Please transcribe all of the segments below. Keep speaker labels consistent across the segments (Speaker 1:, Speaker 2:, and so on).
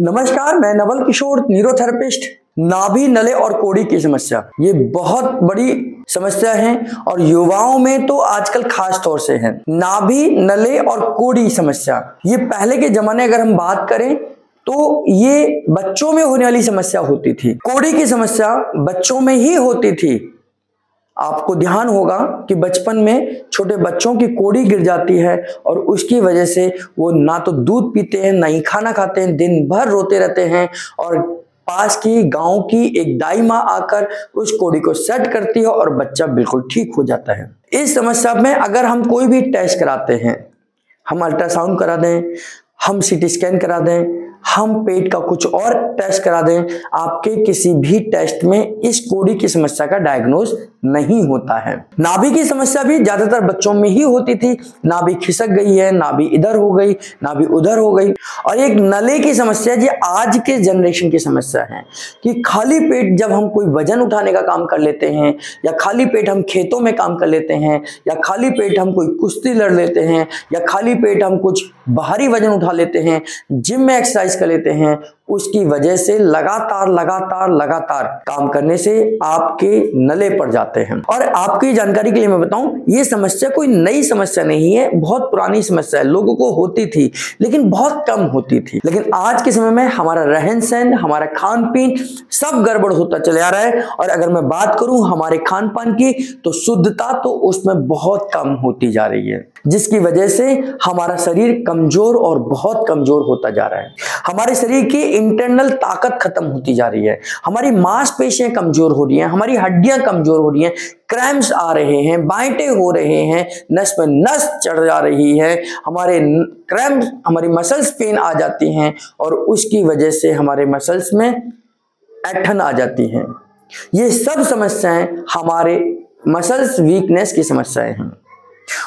Speaker 1: नमस्कार, मैं नवल किशोर, न्यूरोथेरेपिस्ट, नाभि, नले और कोड़ी की समस्या। ये बहुत बड़ी समस्या है और युवाओं में तो आजकल खास तौर से है। नाभि, नले और कोड़ी समस्या। ये पहले के जमाने अगर हम बात करें तो ये बच्चों में होने वाली समस्या होती थी। कोड़ी की समस्या बच्चों में ही होती थी। आपको ध्यान होगा कि बचपन में छोटे बच्चों की कोड़ी गिर जाती है और उसकी वजह से वो ना तो दूध पीते हैं, ना ही खाना खाते हैं, दिन भर रोते रहते हैं और पास की गाँव की एक दाई माँ आकर उस कोड़ी को सेट करती है और बच्चा बिल्कुल ठीक हो जाता है। इस समस्या में अगर हम कोई भी टेस्ट कराते हैं, हम अल्ट्रासाउंड करा दें, हम सीटी स्कैन करा दें, हम पेट का कुछ और टेस्ट करा दें, आपके किसी भी टेस्ट में इस कोड़ी की समस्या का डायग्नोज नहीं होता है। नाभि की समस्या भी ज़्यादातर बच्चों में ही होती थी। नाभि खिसक गई है, नाभि इधर हो गई, नाभि उधर हो गई। और एक नले की समस्या जी आज के जनरेशन की समस्या है कि खाली पेट जब हम कोई वज़न उठाने का काम कर लेते हैं, या खाली पेट हम खेतों में काम कर लेते हैं, या खाली पेट हम कोई कुश्ती लड़ लेते हैं, या खाली पेट हम कुछ बाहरी वज़न उठा लेते हैं जिम में एक्सरसाइज कर लेते हैं, उसकी वजह से लगातार लगातार लगातार काम करने से आपके नले पड़ जाते हैं। और आपकी जानकारी के लिए मैं बताऊँ, ये समस्या कोई नई समस्या नहीं है, बहुत पुरानी समस्या है। लोगों को होती थी, लेकिन बहुत कम होती थी। लेकिन आज के समय में हमारा रहन सहन, हमारा खान पीन सब गड़बड़ होता चले आ रहा है। और अगर मैं बात करूँ हमारे खान पान की तो शुद्धता तो उसमें बहुत कम होती जा रही है, जिसकी वजह से हमारा शरीर कमज़ोर और बहुत कमज़ोर होता जा रहा है। हमारे शरीर की इंटरनल ताकत खत्म होती जा रही है। हमारी मांसपेशियाँ कमज़ोर हो रही हैं, हमारी हड्डियाँ कमज़ोर हो रही हैं क्रैम्स आ रहे हैं, बाइटे हो रहे हैं, नस में नस चढ़ जा रही है, हमारे क्रैम्स हमारी मसल्स पेन आ जाती हैं और उसकी वजह से हमारे मसल्स में ऐठन आ जाती हैं। ये सब समस्याएँ हमारे मसल्स वीकनेस की समस्याएँ हैं।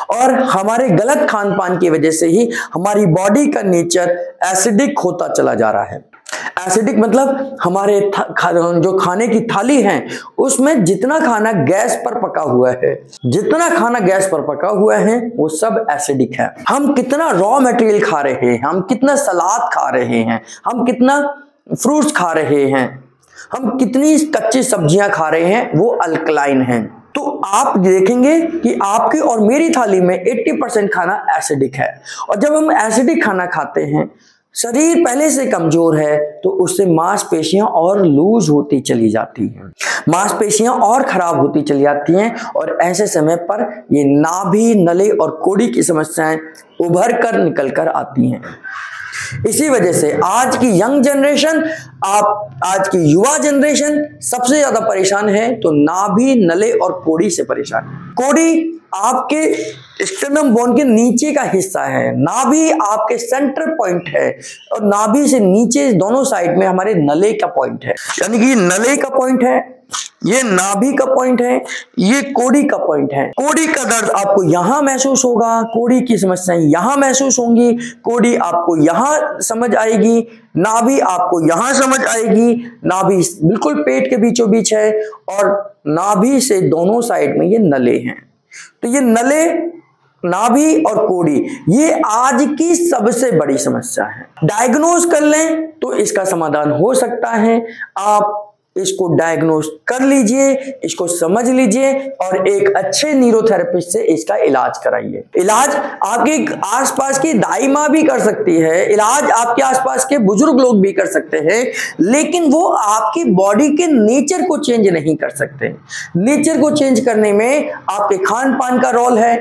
Speaker 1: और हमारे गलत खान पान की वजह से ही हमारी बॉडी का नेचर एसिडिक होता चला जा रहा है। एसिडिक मतलब हमारे खा, जो खाने की थाली है उसमें जितना खाना गैस पर पका हुआ है जितना खाना गैस पर पका हुआ है वो सब एसिडिक है। हम कितना रॉ मटेरियल खा रहे हैं हम कितना सलाद खा रहे हैं हम कितना फ्रूट्स खा रहे हैं हम कितनी कच्ची सब्ज़ियाँ खा रहे हैं वो अल्कलाइन हैं। तो आप देखेंगे कि आपकी और मेरी थाली में 80 परसेंट खाना एसिडिक है। और जब हम एसिडिक खाना खाते हैं शरीर पहले से कमज़ोर है तो उससे मांसपेशियाँ और लूज होती चली जाती हैं। मांसपेशियाँ और खराब होती चली जाती हैं और ऐसे समय पर ये नाभि, नले और कोड़ी की समस्याएँ उभर कर निकल कर आती हैं। इसी वजह से आज की यंग जनरेशन, आप, आज की युवा जनरेशन सबसे ज़्यादा परेशान है तो नाभि, नले और कोड़ी से परेशान कोड़ी आपके स्टर्नम बोन के नीचे का हिस्सा है नाभि आपके सेंटर पॉइंट है, और नाभि से नीचे दोनों साइड में हमारे नले का पॉइंट है। यानी कि नले का पॉइंट है, ये नाभि का पॉइंट है, ये कोड़ी का पॉइंट है। कोड़ी का दर्द आपको यहाँ महसूस होगा, कोड़ी की समस्याएँ यहाँ महसूस होंगी, कोड़ी आपको यहाँ समझ आएगी, नाभि आपको यहाँ समझ आएगी, नाभि बिल्कुल पेट के बीचों बीच है, और नाभि से दोनों साइड में ये नले हैं। तो ये नले, नाभि और कोड़ी, ये आज की सबसे बड़ी समस्या है। डायग्नोज कर लें तो इसका समाधान हो सकता है। आप इसको डायग्नोज कर लीजिए, इसको समझ लीजिए और एक अच्छे न्यूरोथेरेपिस्ट से इसका इलाज कराइए। इलाज आपके आसपास की दाई माँ भी कर सकती है, इलाज आपके आसपास के बुज़ुर्ग लोग भी कर सकते हैं, लेकिन वो आपकी बॉडी के नेचर को चेंज नहीं कर सकते। नेचर को चेंज करने में आपके खान पान का रोल है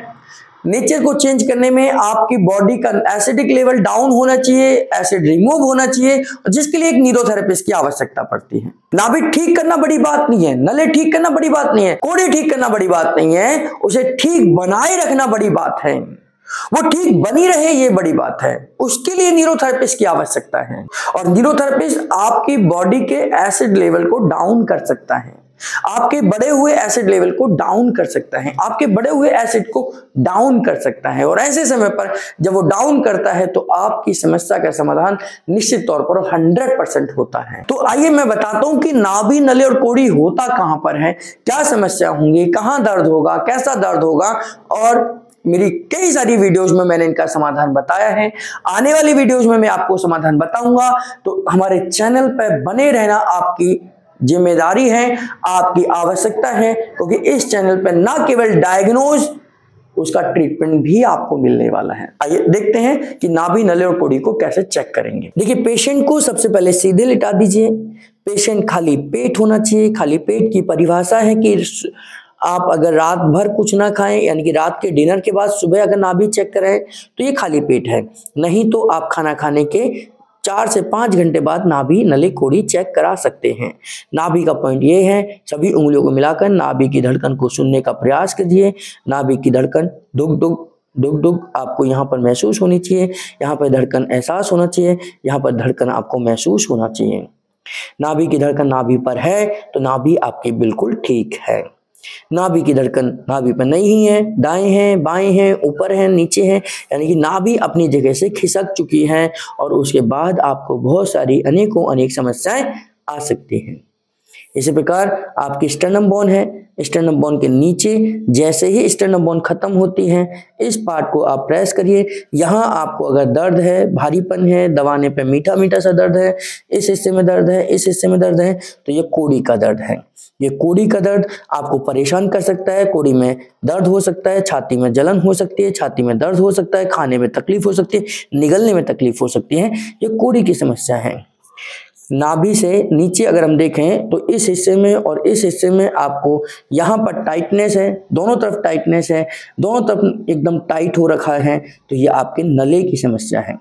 Speaker 1: नेचर को चेंज करने में आपकी बॉडी का एसिडिक लेवल डाउन होना चाहिए, एसिड रिमूव होना चाहिए जिसके लिए एक न्यूरोथेरेपिस्ट की आवश्यकता पड़ती है। नाभि ठीक करना बड़ी बात नहीं है, नले ठीक करना बड़ी बात नहीं है, कोड़े ठीक करना बड़ी बात नहीं है, उसे ठीक बनाए रखना बड़ी बात है। वो ठीक बनी रहे, ये बड़ी बात है। उसके लिए न्यूरोथेरेपिस्ट की आवश्यकता है, और न्यूरोथेरेपिस्ट आपकी बॉडी के एसिड लेवल को डाउन कर सकता है। आपके बढ़े हुए एसिड लेवल को डाउन कर सकता है, आपके बढ़े हुए एसिड को डाउन कर सकता है और ऐसे समय पर जब वो डाउन करता है तो आपकी समस्या का समाधान निश्चित तौर पर 100 परसेंट होता है। तो आइए मैं बताता हूँ कि नाभि, नले और कोड़ी होता कहाँ पर है, क्या समस्या होंगी, कहाँ दर्द होगा, कैसा दर्द होगा और मेरी कई सारी वीडियोस में मैंने इनका समाधान बताया है। आने वाली वीडियोस में मैं आपको समाधान बताऊँगा। तो हमारे चैनल पर बने रहना आपकी ज़िम्मेदारी है, आपकी आवश्यकता है, क्योंकि इस चैनल पर ना केवल डायग्नोज उसका ट्रीटमेंट भी आपको मिलने वाला है। आइए देखते हैं कि नाभि, नले और कोड़ी को कैसे चेक करेंगे। देखिए पेशेंट को सबसे पहले सीधे लिटा दीजिए। पेशेंट खाली पेट होना चाहिए, खाली पेट की परिभाषा है कि आप अगर रात भर कुछ ना खाएँ, यानी कि रात के डिनर के बाद सुबह अगर नाभि चेक करें तो ये खाली पेट है। नहीं तो आप खाना खाने के चार से पाँच घंटे बाद नाभि नली कोड़ी चेक करा सकते हैं। नाभि का पॉइंट ये है, सभी उंगलियों को मिलाकर नाभि की धड़कन को सुनने का प्रयास कीजिए। नाभि की धड़कन डुग डुग डुग डुग आपको यहाँ पर महसूस होनी चाहिए। यहाँ पर धड़कन एहसास होना चाहिए। यहाँ पर धड़कन आपको महसूस होना चाहिए। नाभि की धड़कन नाभि पर है तो नाभि आपकी बिल्कुल ठीक है। नाभि की धड़कन नाभि पर नहीं है दाएँ हैं, बाएँ हैं, ऊपर हैं, नीचे हैं, यानी कि नाभि अपनी जगह से खिसक चुकी है और उसके बाद आपको बहुत सारी अनेकों अनेक समस्याएँ आ सकती हैं। इसी प्रकार आपकी स्टर्नम बोन है, स्टर्नम बोन के नीचे जैसे ही स्टर्नम बोन खत्म होती है, इस पार्ट को आप प्रेस करिए। यहाँ आपको अगर दर्द है, भारीपन है, दबाने पे मीठा मीठा सा दर्द है, इस हिस्से में दर्द है, इस हिस्से में दर्द है तो ये कोड़ी का दर्द है। ये कोड़ी का दर्द आपको परेशान कर सकता है, कोड़ी में दर्द हो सकता है, छाती में जलन हो सकती है, छाती में दर्द हो सकता है, खाने में तकलीफ़ हो सकती है, निगलने में तकलीफ़ हो सकती है, ये कोड़ी की समस्या है। नाभि से नीचे अगर हम देखें तो इस हिस्से में और इस हिस्से में आपको यहाँ पर टाइटनेस है, दोनों तरफ़ टाइटनेस है, दोनों तरफ़ एकदम टाइट हो रखा है तो ये आपके नले की समस्या है।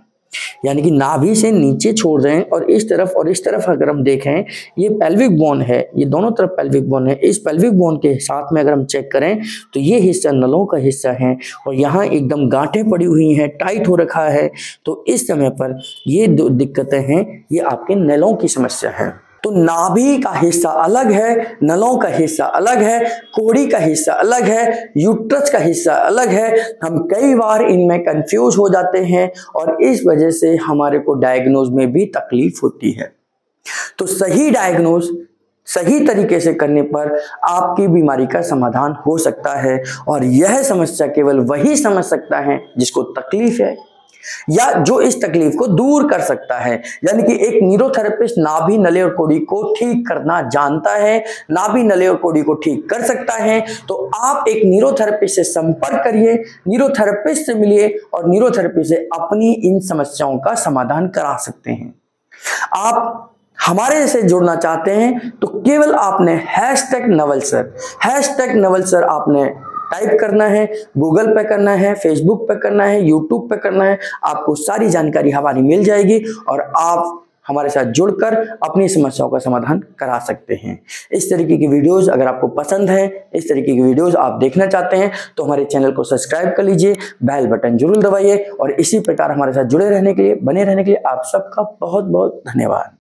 Speaker 1: यानी कि नाभि से नीचे छोड़ रहे हैं और इस तरफ़ और इस तरफ़ अगर हम देखें, ये पेल्विक बोन है, ये दोनों तरफ़ पेल्विक बोन है। इस पेल्विक बोन के साथ में अगर हम चेक करें तो ये हिस्सा नलों का हिस्सा है और यहाँ एकदम गांठें पड़ी हुई हैं टाइट हो रखा है। तो इस समय पर ये दिक्कतें हैं, ये आपके नलों की समस्या है। तो नाभि का हिस्सा अलग है, नलों का हिस्सा अलग है, कोड़ी का हिस्सा अलग है, यूट्रस का हिस्सा अलग है। हम कई बार इनमें कंफ्यूज हो जाते हैं और इस वजह से हमारे को डायग्नोज में भी तकलीफ़ होती है। तो सही डायग्नोज सही तरीके से करने पर आपकी बीमारी का समाधान हो सकता है और यह समस्या केवल वही समझ सकता है जिसको तकलीफ़ है। या जो इस तकलीफ़ को दूर कर सकता है। यानी कि एक न्यूरोथेरेपिस्ट नाभि नले और कोड़ी को ठीक करना जानता है नाभि नले और कोड़ी को ठीक कर सकता है तो आप एक न्यूरोथेरेपिस्ट से संपर्क करिए, न्यूरोथेरेपिस्ट से मिलिए और न्यूरोथेरेपी से अपनी इन समस्याओं का समाधान करा सकते हैं। आप हमारे से जुड़ना चाहते हैं तो केवल आपने hashtag Naval sir hashtag Naval sir आपने टाइप करना है गूगल पे करना है फेसबुक पे करना है यूट्यूब पे करना है, आपको सारी जानकारी हमारी मिल जाएगी और आप हमारे साथ जुड़कर अपनी समस्याओं का समाधान करा सकते हैं। इस तरीके की वीडियोस अगर आपको पसंद है, इस तरीके की वीडियोस आप देखना चाहते हैं तो हमारे चैनल को सब्सक्राइब कर लीजिए बेल बटन ज़रूर दबाइए और इसी प्रकार हमारे साथ जुड़े रहने के लिए, बने रहने के लिए आप सबका बहुत बहुत धन्यवाद।